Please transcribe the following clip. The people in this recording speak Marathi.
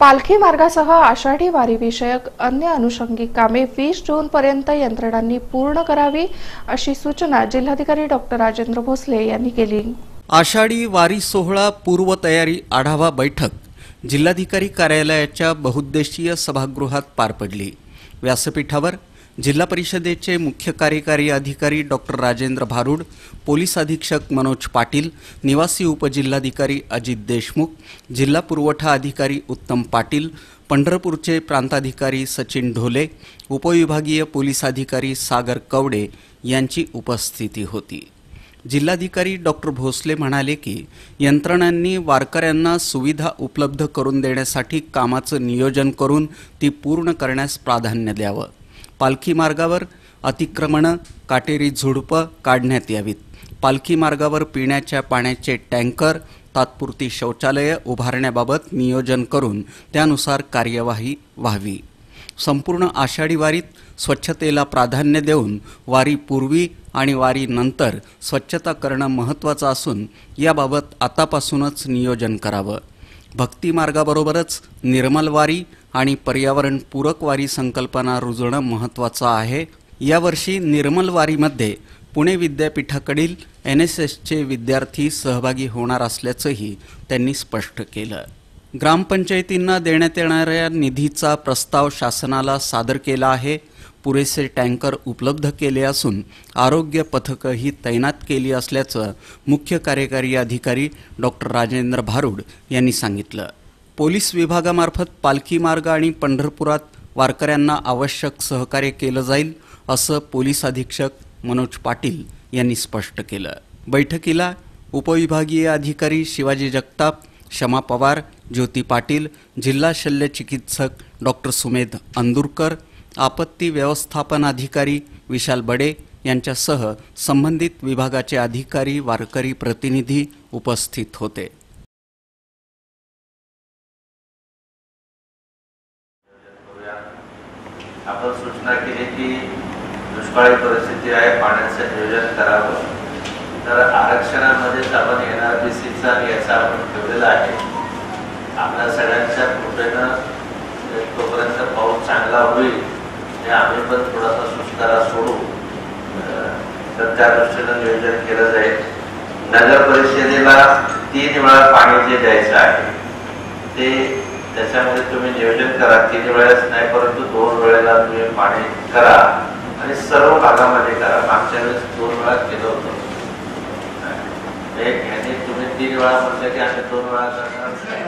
पालखी मार्गासह आषाढी वारीविषयक अन्य अनुषंगिक कामे वीस जून पर्यंत यंत्रणांनी पूर्ण करावी अशी सूचना जिल्हाधिकारी डॉक्टर राजेंद्र भोसले यांनी केली. आषाढी वारी सोहळा पूर्वतयारी आढावा बैठक जिल्हाधिकारी कार्यालयाच्या बहुउद्देशीय सभागृहात पार पडली. व्यासपीठावर जिल्हा परिषदेचे मुख्य कार्यकारी अधिकारी डॉक्टर राजेंद्र भारूड पोलीस अधीक्षक मनोज पाटील निवासी उपजिल्हाधिकारी अजित देशमुख जिल्हा पुरवठा अधिकारी उत्तम पाटील पंढरपूरचे प्रांताधिकारी सचिन ढोले उपविभागीय पोलीस अधिकारी सागर कवडे यांची उपस्थिती होती. जिल्हाधिकारी डॉक्टर भोसले म्हणाले की यंत्रणांनी वारकऱ्यांना सुविधा उपलब्ध करून देण्यासाठी कामाचं नियोजन करून ती पूर्ण करण्यास प्राधान्य द्यावं. पालखी मार्गावर अतिक्रमणं काटेरी झुडपं काढण्यात यावीत. पालखी मार्गावर पिण्याच्या पाण्याचे टँकर तात्पुरती शौचालयं उभारण्याबाबत नियोजन करून त्यानुसार कार्यवाही व्हावी. संपूर्ण आषाढी वारीत स्वच्छतेला प्राधान्य देऊन वारीपूर्वी आणि वारीनंतर स्वच्छता करणं महत्त्वाचं असून याबाबत आतापासूनच नियोजन करावं. भक्ती मार्गाबरोबरच निर्मल वारी आणि पर्यावरणपूरक वारी संकल्पना रुजणं महत्त्वाचं आहे. यावर्षी निर्मल वारीमध्ये पुणे विद्यापीठाकडील एन एस एसचे विद्यार्थी सहभागी होणार असल्याचंही त्यांनी स्पष्ट केलं. ग्रामपंचायतींना देण्यात येणाऱ्या निधीचा प्रस्ताव शासनाला सादर केला आहे. पुरेसे टँकर उपलब्ध केले असून आरोग्य पथकं ही तैनात केली असल्याचं मुख्य कार्यकारी अधिकारी डॉक्टर राजेंद्र भारूड यांनी सांगितलं. पोलीस विभागामार्फत पालखी मार्ग आणि पंढरपुरात वारकऱ्यांना आवश्यक सहकार्य केलं जाईल असं पोलीस अधीक्षक मनोज पाटील यांनी स्पष्ट केलं. बैठकीला उपविभागीय अधिकारी शिवाजी जगताप क्षमा पवार ज्योती पाटील जिल्हा शल्य चिकित्सक डॉक्टर सुमेध अंदुरकर आपत्ती व्यवस्थापन अधिकारी विशाल बडे यांच्यासह संबंधित विभागाचे अधिकारी वारकरी प्रतिनिधी उपस्थित होते. आपण सूचना केली की दुष्काळी परिस्थिती आहे पाण्याचं नियोजन करावं. तर आरक्षणामध्येच आपण एन आर बी सीचा याचा आपण ठेवलेला आहे. आपल्या सगळ्यांच्या कृपेनं तोपर्यंत पाऊस चांगला होईल. पण थोडासा सुस्तारा सोडू. तर त्या दृष्टीनं नियोजन केलं जाईल. नगर परिषदेला तीन वेळा पाणी जे द्यायचं आहे ते त्याच्यामध्ये तुम्ही नियोजन करा. तीन वेळेस नाही परंतु दोन वेळेला तुम्ही पाणी करा आणि सर्व भागामध्ये करा. मागच्या वेळेस दोन वेळा केलं होतं. एक ह्याने तुम्ही तीन वेळा म्हटलं की आम्ही दोन वेळा करणार?